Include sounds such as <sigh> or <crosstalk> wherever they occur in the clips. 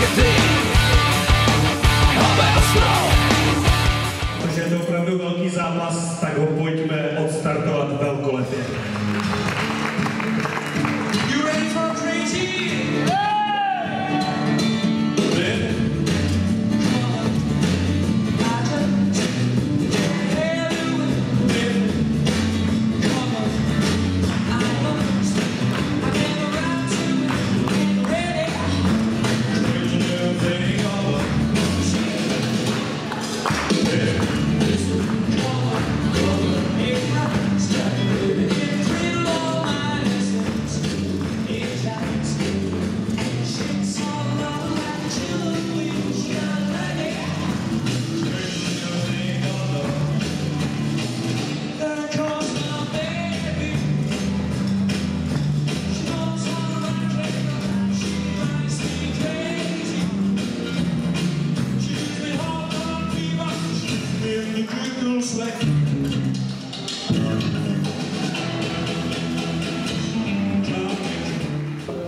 rakety a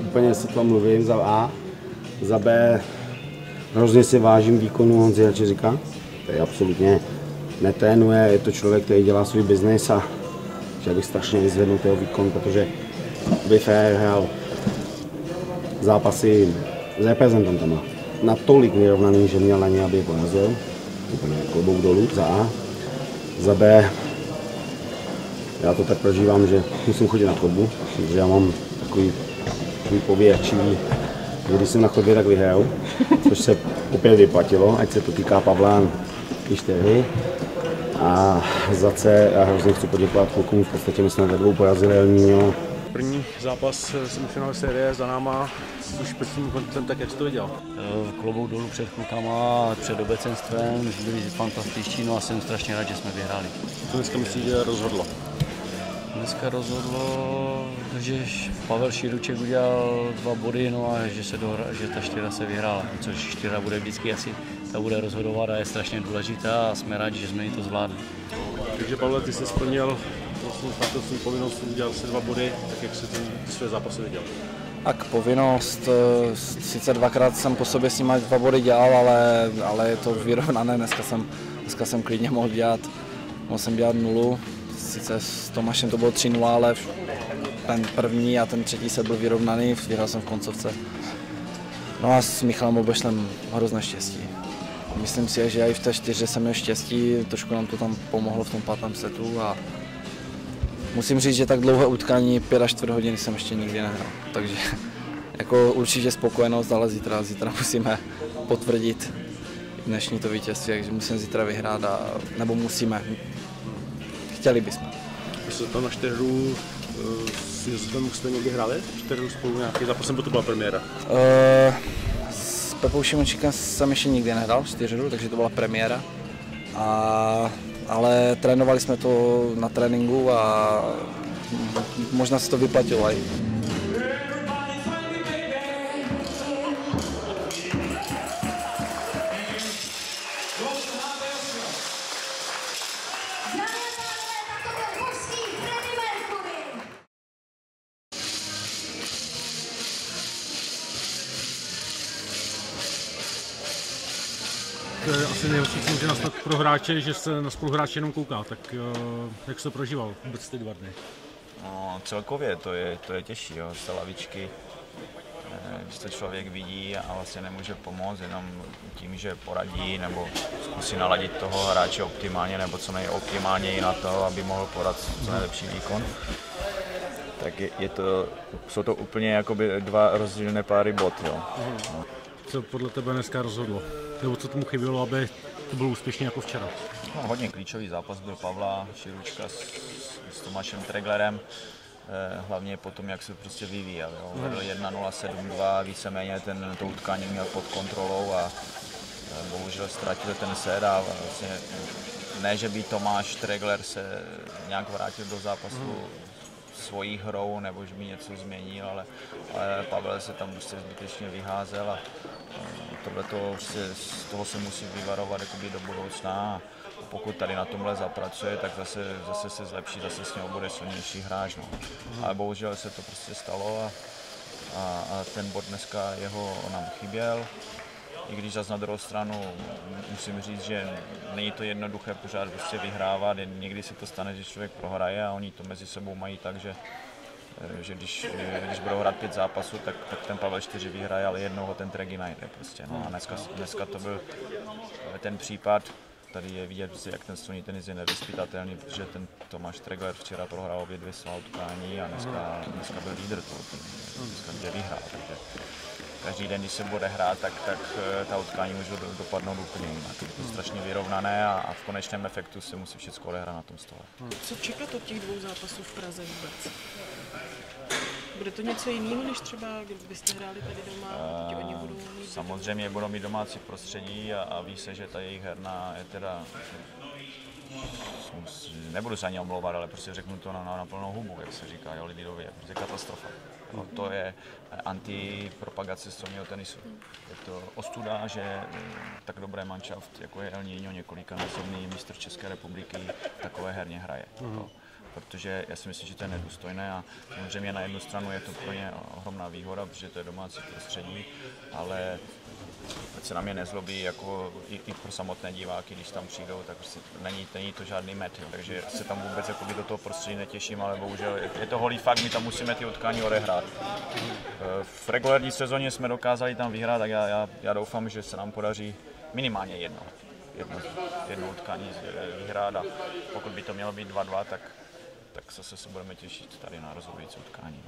Úplně si to mluvím za A. Za B hrozně si vážím výkonu Honzy Hačeříka. To je absolutně netrénuje, je to člověk, který dělá svůj biznis a chtěl bych strašně vyzvednout jeho výkon, protože by fair hrál zápasy s reprezentantama. Natolik vyrovnaný, že měl na ně, aby je porazil. Úplně klobouk dolů, za A. Za B, já to tak prožívám, že musím chodit na chodbu, protože já mám takový takový pověrčivý, že když jsem na chodbě, tak vyhrál, což se opět vyplatilo, ať se to týká Pavla i čtyři. A za C já hrozně chci poděkovat klukům, v podstatě my jsme ve dvou porazili. První zápas semifinále série za náma už pěstním koncem, tak jak jsi to viděl? klobou dolů před klukama, před obecenstvem, byli fantastiční, no a jsem strašně rád, že jsme vyhráli. Co dneska myslíš, že rozhodlo? Dneska rozhodlo, že Pavel Širuček udělal dva body, no a že, se dohra, že ta čtyřa se vyhrála, což čtyřa bude vždycky asi, ta bude rozhodovat a je strašně důležitá a jsme rádi, že jsme ji to zvládli. Takže Pavle, ty jsi splnil vlastně splnil svou povinnost, udělal si dva body, tak jak jsi ten, ty své zápasy viděl? Tak povinnost, eh, sice dvakrát jsem po sobě s nimi dva body dělal, ale, ale je to vyrovnané, dneska jsem, dneska jsem klidně mohl dělat, mohl jsem dělat nulu, sice s Tomášem to bylo 3-0, ale ten první a ten třetí set byl vyrovnaný, vyhrál jsem v koncovce. No a s Michalem Obešlem hrozné štěstí. Myslím si, že i v té čtyři jsem měl štěstí, trošku nám to tam pomohlo v tom pátém setu a musím říct, že tak dlouhé utkání, 5 až 4 hodiny jsem ještě nikdy nehrál. Takže <laughs> jako určitě spokojenost, ale zítra, zítra <laughs> musíme potvrdit dnešní to vítězství, takže musíme zítra vyhrát, a, nebo musíme, chtěli bychom. Když se tam na čtyřhru s Josefem už jste někdy hráli? Čtyřhru spolu nějaký zápas, nebo to byla premiéra? Uh, s Pepou Šimončíkem jsem ještě nikdy nehrál čtyřhru, takže to byla premiéra. A, ale trénovali jsme to na tréninku a možná se to vyplatilo i. asi nejhorší, co může nastat pro hráče, že se na spoluhráče jenom kouká. Tak eh, jak jsi to prožíval vůbec ty dva dny? No, celkově to je, to je těžší, jo, z té lavičky, eh, když to člověk vidí a vlastně nemůže pomoct jenom tím, že poradí nebo zkusí naladit toho hráče optimálně nebo co nejoptimálněji na to, aby mohl podat co nejlepší výkon. Tak je, je to, jsou to úplně jakoby dva rozdílné páry bod. Jo. No. Co podle tebe dneska rozhodlo? Nebo co tomu chybělo, aby to bylo úspěšně jako včera? No, hodně klíčový zápas byl Pavla Širučka s, s Tomášem Treglerem. Eh, hlavně po tom, jak se prostě vyvíjel. Jo. Vedl 1-0, 7-2, víceméně ten, to utkání měl pod kontrolou a eh, bohužel ztratil ten set a vlastně ne, že by Tomáš Tregler se nějak vrátil do zápasu svojí hrou nebo že by něco změnil, ale, ale Pavel se tam prostě zbytečně vyházel a tohle to se, z toho se musí vyvarovat jakoby do budoucna a pokud tady na tomhle zapracuje, tak zase, zase se zlepší, zase s něho bude silnější hráč. No. Ale bohužel se to prostě stalo a, a, a ten bod dneska jeho nám chyběl. i když zase na druhou stranu musím říct, že není to jednoduché pořád prostě vyhrávat, někdy se to stane, že člověk prohraje a oni to mezi sebou mají tak, že že když, eh, když budou hrát pět zápasů, tak, tak ten Pavel 4 vyhraje, ale jednou ho ten Tregi najde prostě. No a dneska, dneska to byl ten případ, tady je vidět, jak ten stolní tenis je nevyspytatelný, protože ten Tomáš Tregler včera prohrál obě dvě svá utkání a dneska, dneska byl lídr toho týmu, dneska vyhrál, takže každý den, když se bude hrát, tak, tak eh, ta utkání můžou dopadnout úplně jinak. Je to strašně vyrovnané a, a v konečném efektu se musí všechno odehrát na tom stole. Co čekat od těch dvou zápasů v Praze vůbec? Bude to něco jiného, než třeba kdybyste hráli tady doma? Uh, oni budou mít samozřejmě budou mít domácí prostředí a, a ví se, že ta jejich herna je teda nebudu se ani omlouvat, ale prostě řeknu to na, na plnou hubu, jak se říká, jo, lidově, prostě katastrofa. No, to je antipropagace stromního tenisu. Je to ostuda, že tak dobré manšaft, jako je El Niño, několikanásobný mistr České republiky, takové herně hraje. Mm-hmm protože já si myslím, že to je nedůstojné a samozřejmě na jednu stranu je to pro ně ohromná výhoda, protože to je domácí prostředí, ale se na mě nezlobí, jako i, i pro samotné diváky, když tam přijdou, tak prostě není, není to žádný met, takže se tam vůbec jako do toho prostředí netěším, ale bohužel je to holý fakt, my tam musíme ty utkání odehrát. V regulární sezóně jsme dokázali tam vyhrát, tak já, já, já doufám, že se nám podaří minimálně jedno, jedno, jedno utkání vyhrát a pokud by to mělo být 2-2, tak tak zase se budeme těšit tady na rozhodující utkání.